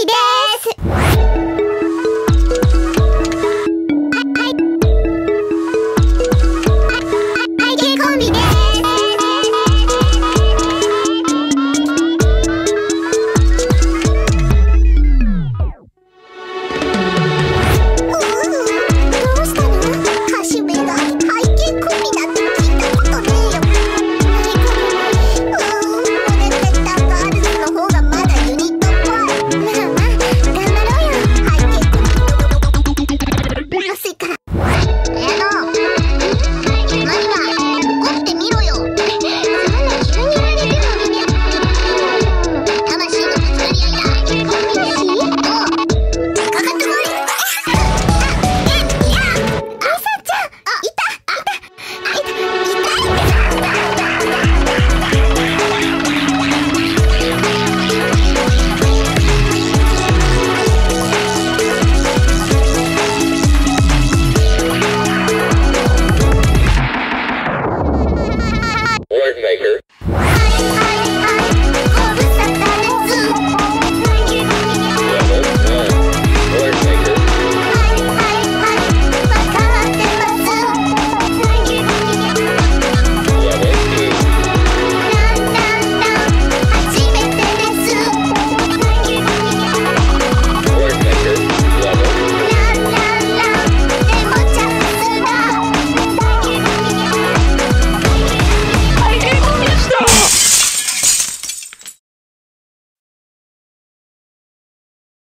りです。